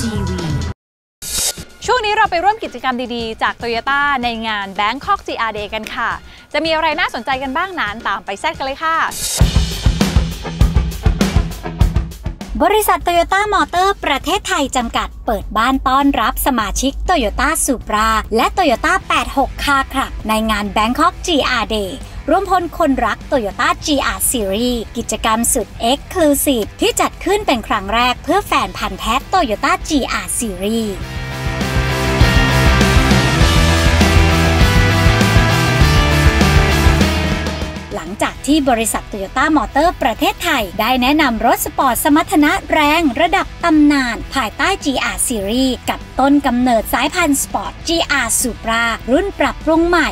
TV ช่วงนี้เราไปร่วมกิจกรรมดีๆ จาก Toyota ในงาน Bangkok GR Day กันค่ะ จะมีอะไรน่าสนใจกันบ้างนั้นตามไปแซดกันเลยค่ะ บริษัทโตโยต้ามอเตอร์ประเทศไทยจำกัดเปิดบ้านต้อนรับสมาชิกโตโยต้าสุปราและโตโยต้า86คาคลับในงาน Bangkok GR Day ร่วมพลคนรัก Toyota GR Series กิจกรรมสุด Exclusive ที่จัดขึ้นเป็นครั้งแรกเพื่อแฟนพันธ์แท้ Toyota GR Series หลังจากที่บริษัทโตโยต้ามอเตอร์ประเทศไทย ได้แนะนำรถสปอร์ตสมรรถนะแรงระดับตำนาน ภายใต้ GR Series กับต้นกำเนิดสายพันธุ์สปอร์ต GR Supra รุ่นปรับปรุงใหม่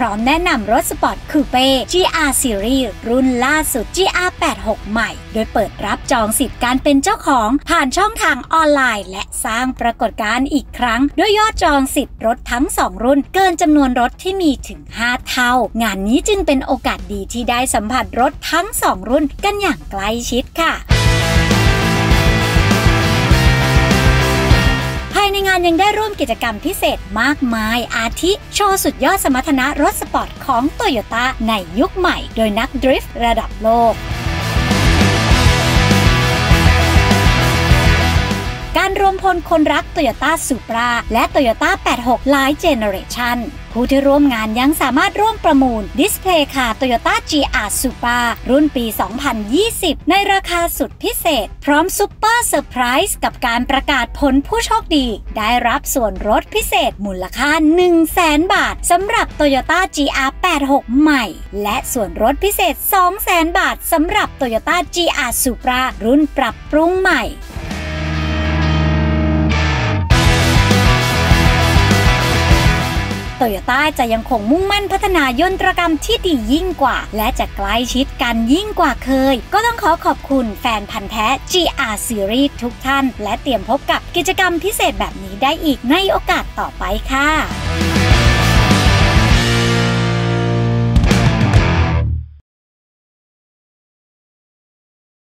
พร้อมแนะนำรถสปอร์ตคูเป้ GR Series รุ่นล่าสุด GR 86ใหม่ โดยเปิดรับจองสิทธิ์การเป็นเจ้าของผ่านช่องทางออนไลน์ และสร้างปรากฏการณ์อีกครั้ง ด้วยยอดจองสิทธิ์รถทั้ง 2 รุ่น เกินจำนวนรถที่มีถึง 5 เท่า งานนี้จึงเป็นโอกาสดีที่ได้สัมผัสรถทั้ง 2 รุ่นกันอย่างใกล้ชิดค่ะ ยังได้ร่วมกิจกรรมพิเศษมากมาย อาทิโชว์สุดยอดสมรรถนะรถสปอร์ตของโตโยต้าในยุคใหม่โดยนักดริฟต์ระดับโลกการรวมพลคนรักโตโยต้าสุปราและโตโยต้า86 หลายเจเนเรชัน ผู้ที่ร่วมงานยังสามารถร่วมประมูล display car Toyota GR Supra รุ่นปี 2020 ในราคาสุดพิเศษ พร้อม super surprise กับการประกาศผลผู้โชคดี ได้รับส่วนลดพิเศษมูลค่า 100,000 บาทสำหรับ Toyota GR 86 ใหม่ และส่วนลดพิเศษ 200,000 บาทสำหรับ Toyota GR Supra รุ่นปรับปรุงใหม่ โตโยต้าจะยังคงมุ่งมั่นพัฒนายนตรกรรมที่ดียิ่งกว่า และจะใกล้ชิดกันยิ่งกว่าเคย ก็ต้องขอขอบคุณแฟนพันธ์แท้ GR Series ทุกท่าน และเตรียมพบกับกิจกรรมพิเศษแบบนี้ได้อีกในโอกาสต่อไปค่ะ